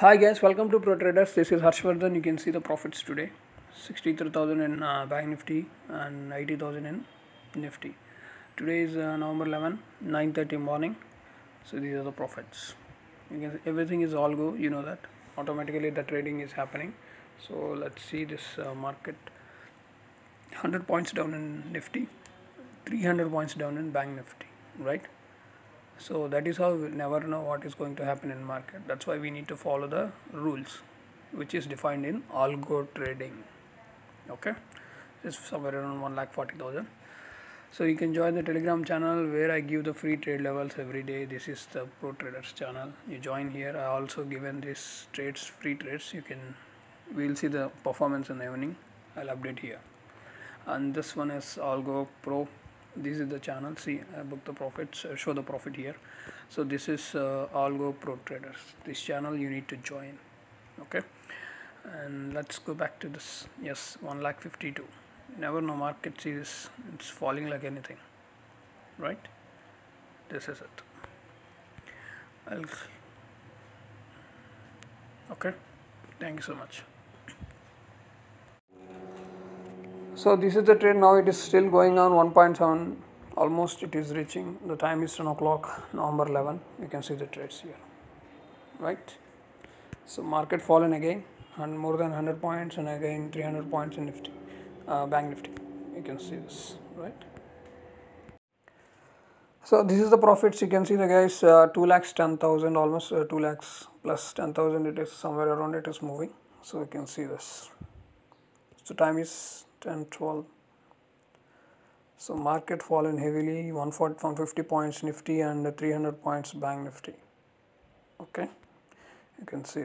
Hi guys, welcome to Pro Traders. This is Harshvardhan. You can see the profits today: sixty-three thousand in uh, Bank Nifty and eighty thousand in Nifty. Today is uh, November 11, 9:30 morning. So these are the profits. You can see everything is algo. You know that automatically the trading is happening. So let's see this uh, market. Hundred points down in Nifty, three hundred points down in Bank Nifty. Right so that is how we never know what is going to happen in market. That's why we need to follow the rules which is defined in algo trading. Okay? It's somewhere around 1 lakh 40000 so you can join the telegram channel where i give the free trade levels every day. This is the pro traders channel. You join here. I also given this trades free trades. You can we'll see the performance in the evening i'll update here. And this one is algo pro this is the channel see i book the profits uh, show the profit here. So this is uh, algo pro traders. This channel you need to join okay? And let's go back to this. Yes 1 lakh 52 never know market is it's falling like anything right? This is it. I'll, okay? Thank you so much so this is the trade now it is still going on 1.7 almost it is reaching the time is 10 o'clock november 11 you can see the trades here. Right? So market fallen again and more than 100 points and again 300 points in nifty uh, bank nifty. You can see this right? So this is the profits. You can see the guys uh, 2 lakhs 10000 almost uh, 2 lakhs plus 10000 it is somewhere around it is moving. So you can see this. So time is 10 12 so market fallen heavily 140 150 points nifty and 300 points bank nifty. Okay? You can see